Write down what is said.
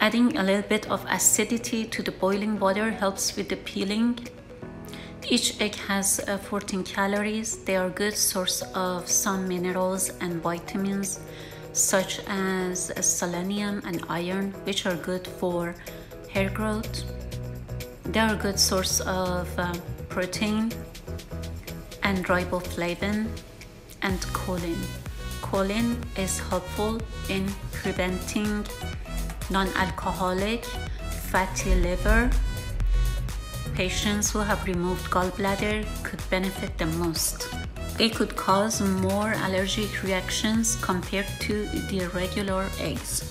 Adding a little bit of acidity to the boiling water helps with the peeling. Each egg has uh, 14 calories. They are a good source of some minerals and vitamins such as selenium and iron, which are good for hair growth. They are a good source of uh, protein and riboflavin and choline. Choline is helpful in preventing non-alcoholic fatty liver. Patients who have removed gallbladder could benefit the most. They could cause more allergic reactions compared to the regular eggs.